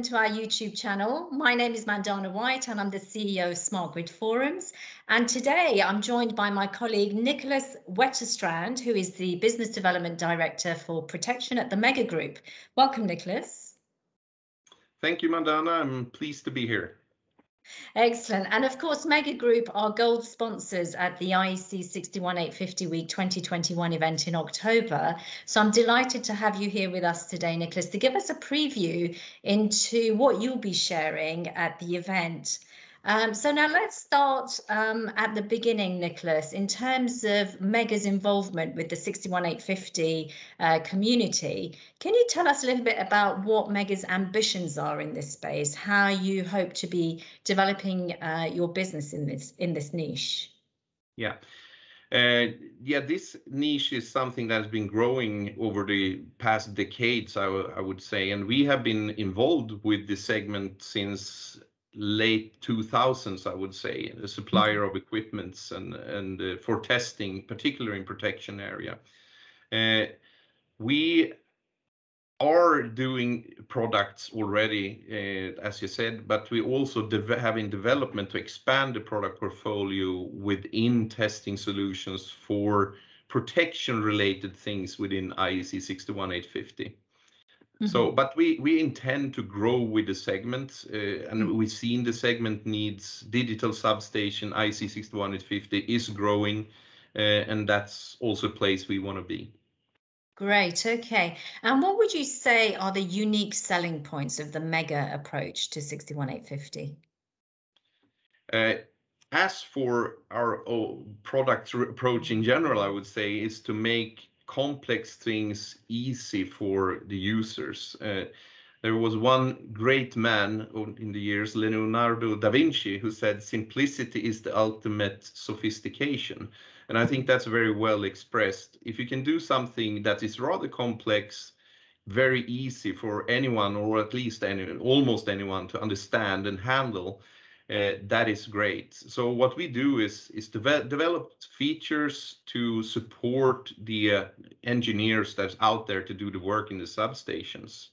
welcome to our YouTube channel. My name is Mandana White, and I'm the CEO of Smart Grid Forums. And today I'm joined by my colleague Nicholas Wetterstrand, who is the Business Development Director for Protection at the Megger Group. Welcome, Nicholas. Thank you, Mandana. I'm pleased to be here. Excellent. And of course, Megger Group are gold sponsors at the IEC 61850 Week 2021 event in October. So I'm delighted to have you here with us today, Nicholas, to give us a preview into what you'll be sharing at the event. Um, so now let's start um, at the beginning, Nicholas, in terms of Megger's involvement with the 61850 uh, community. Can you tell us a little bit about what Megger's ambitions are in this space, how you hope to be developing uh, your business in this in this niche? Yeah. Uh, yeah, this niche is something that has been growing over the past decades, I, I would say, and we have been involved with this segment since late 2000s, I would say, a supplier of equipments and and uh, for testing, particularly in protection area. Uh, we are doing products already, uh, as you said, but we also have in development to expand the product portfolio within testing solutions for protection-related things within IEC 61850. So, mm-hmm. but we we intend to grow with the segment, uh, and mm-hmm. we've seen the segment needs digital substation. IEC 61850 is growing, uh, and that's also a place we want to be. Great. Okay. And what would you say are the unique selling points of the Megger approach to 61850? Uh, as for our product approach in general, I would say is to make complex things easy for the users. Uh, there was one great man in the years, Leonardo da Vinci, who said simplicity is the ultimate sophistication. And I think that's very well expressed. If you can do something that is rather complex, very easy for anyone, or at least any, almost anyone, to understand and handle, that is great. So what we do is is develop features to support the uh, engineers that's out there to do the work in the substations.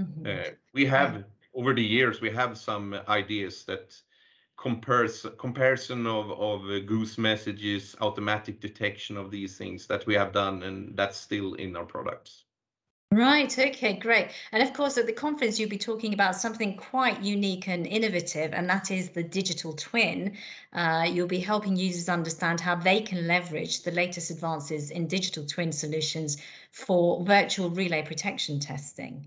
Mm-hmm. Uh, we have over the years we have some ideas that compares comparison of of goose messages, automatic detection of these things that we have done, and that's still in our products. Right, okay, great. And of course, at the conference, you'll be talking about something quite unique and innovative, and that is the digital twin. Uh, you'll be helping users understand how they can leverage the latest advances in digital twin solutions for virtual relay protection testing.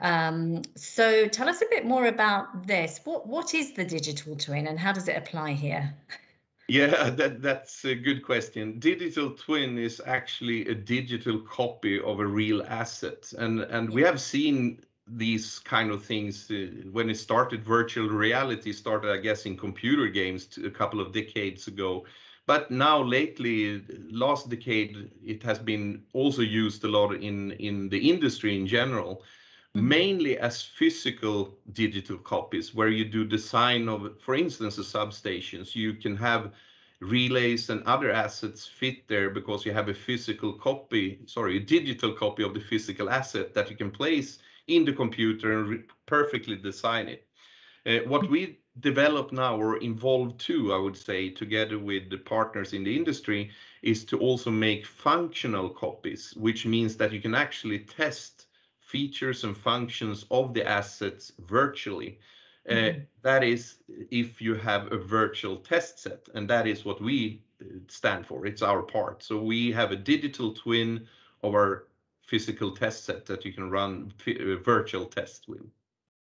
Um, so tell us a bit more about this. What, what is the digital twin and how does it apply here? Yeah, that, that's a good question. Digital twin is actually a digital copy of a real asset. And, and we have seen these kind of things uh, when it started virtual reality started i guess in computer games a couple of decades ago but now lately last decade it has been also used a lot in in the industry in general. Mainly as physical digital copies where you do design of, for instance, the substations. You can have relays and other assets fit there because you have a physical copy, sorry, a digital copy of the physical asset that you can place in the computer and perfectly design it. Uh, what we develop now or involve too, I would say, together with the partners in the industry, is to also make functional copies, which means that you can actually test features and functions of the assets virtually. Uh, mm-hmm. That is if you have a virtual test set, and that is what we uh, stand for. It's our part. So we have a digital twin of our physical test set that you can run uh, virtual tests with.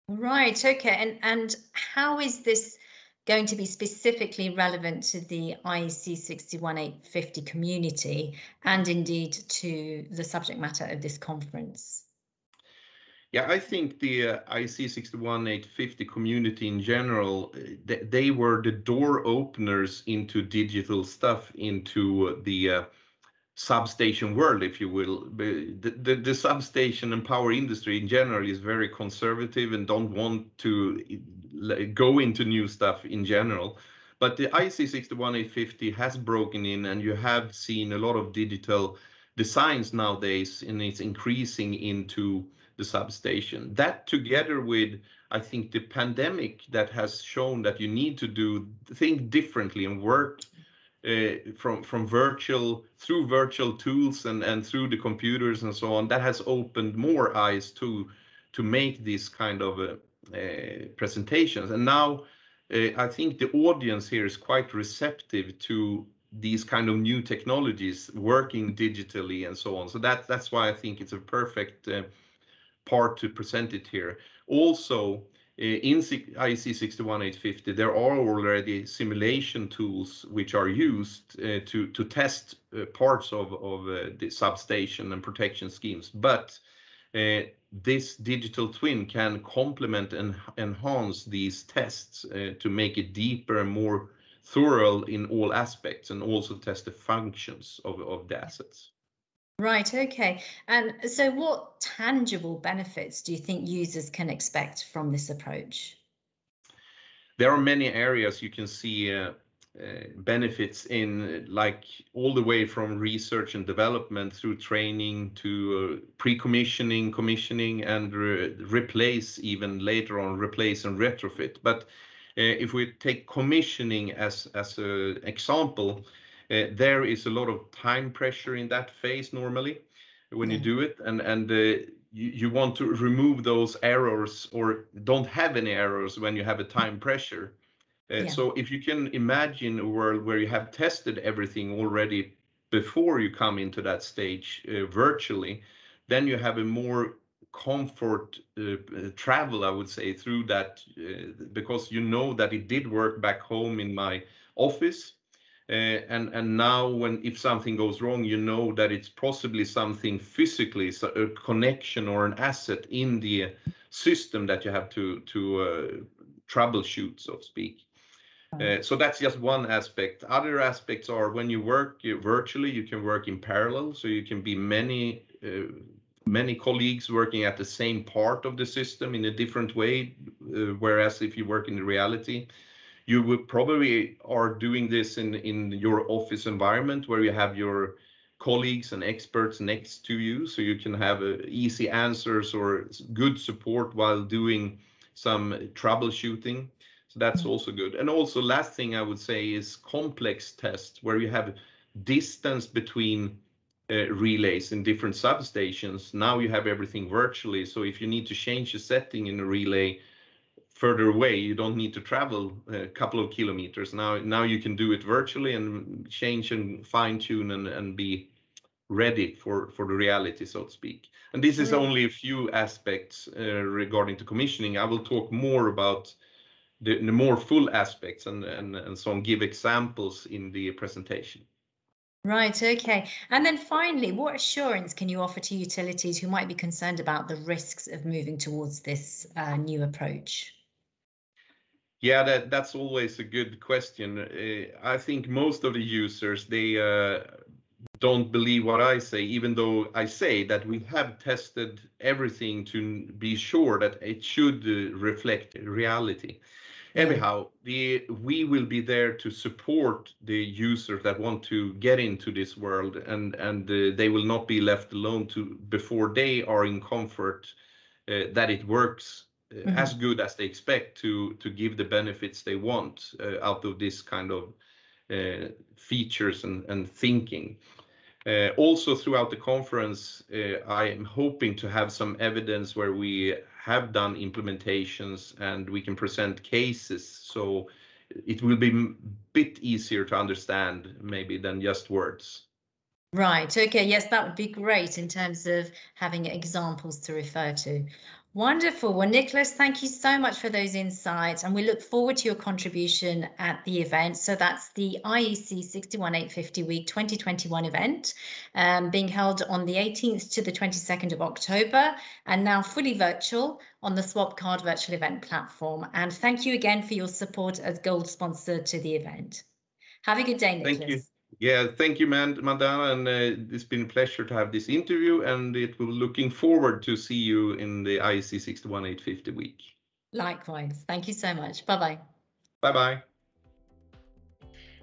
Right. Okay. And and how is this going to be specifically relevant to the IEC 61850 community and indeed to the subject matter of this conference? Yeah, I think the uh, IEC 61850 community in general, uh, they were the door openers into digital stuff, into the uh, substation world, if you will. The, the, the, substation and power industry in general is very conservative and don't want to go into new stuff in general. But the IEC 61850 has broken in, and you have seen a lot of digital designs nowadays, and it's increasing into the substation. That together with, I think, the pandemic that has shown that you need to do think differently and work uh, from from virtual through virtual tools and and through the computers and so on. That has opened more eyes to to make these kind of uh, uh, presentations. And now uh, I think the audience here is quite receptive to these kind of new technologies working digitally and so on. So that that's why I think it's a perfect uh, part to present it here. Also, uh, in IEC 61850, there are already simulation tools which are used uh, to to test uh, parts of of uh, the substation and protection schemes. But this digital twin can complement and enhance these tests to make it deeper and more thorough in all aspects and also test the functions of, of the assets. Right, okay. And so what tangible benefits do you think users can expect from this approach? There are many areas you can see uh, uh, benefits in like all the way from research and development through training to uh, pre-commissioning, commissioning, and re replace even later on replace and retrofit. But uh, if we take commissioning as as an example, uh, there is a lot of time pressure in that phase normally when you do it, and and uh, you, you want to remove those errors or don't have any errors when you have a time pressure. Uh, yeah. So if you can imagine a world where you have tested everything already before you come into that stage uh, virtually, then you have a more comfort uh, travel, I would say, through that uh, because you know that it did work back home in my office. Uh, and and now when if something goes wrong you know that it's possibly something physically so a connection or an asset in the system that you have to to uh, troubleshoot so to speak uh, so that's just one aspect. Other aspects are when you work virtually, you can work in parallel. So you can be many uh, many colleagues working at the same part of the system in a different way. Uh, whereas if you work in the reality, you would probably are doing this in in your office environment where you have your colleagues and experts next to you, so you can have uh, easy answers or good support while doing some troubleshooting. So that's mm-hmm. also good. And also last thing I would say is complex tests where you have distance between uh, relays in different substations. Now you have everything virtually. So if you need to change a setting in a relay further away, you don't need to travel a couple of kilometers. Now, now you can do it virtually and change and fine tune and, and be ready for, for the reality, so to speak. And this is only a few aspects uh, regarding to commissioning. I will talk more about the, the more full aspects and, and, and so on, give examples in the presentation. Right, okay. And then finally, what assurance can you offer to utilities who might be concerned about the risks of moving towards this uh, new approach? Yeah, that, that's always a good question. Uh, I think most of the users, they uh, don't believe what I say, even though I say that we have tested everything to be sure that it should uh, reflect reality. Anyhow, the we will be there to support the users that want to get into this world, and and uh, they will not be left alone to before they are in comfort uh, that it works mm-hmm. as good as they expect to to give the benefits they want uh, out of this kind of uh, features and and thinking. Uh, also throughout the conference, I am hoping to have some evidence where we have done implementations and we can present cases. So it will be a bit easier to understand maybe than just words. Right. Okay. Yes, that would be great in terms of having examples to refer to. Wonderful. Well, Nicholas, thank you so much for those insights, and we look forward to your contribution at the event. So that's the IEC 61850 Week 2021 event, um, being held on the 18th to the 22nd of October, and now fully virtual on the Swapcard virtual event platform. And thank you again for your support as gold sponsor to the event. Have a good day, Nicholas. Yeah, thank you, Madana, and uh, it's been a pleasure to have this interview, and it will looking forward to see you in the IEC 61850 week. Likewise. Thank you so much. Bye-bye. Bye-bye.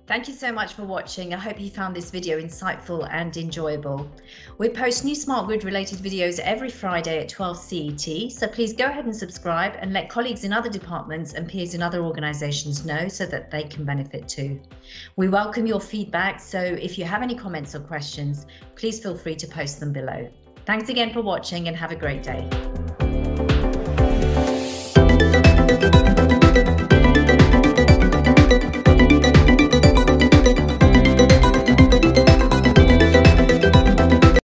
Thank you so much for watching. I hope you found this video insightful and enjoyable. We post new smart grid related videos every Friday at 12 CET, so please go ahead and subscribe and let colleagues in other departments and peers in other organisations know so that they can benefit too. We welcome your feedback, so if you have any comments or questions, please feel free to post them below. Thanks again for watching and have a great day.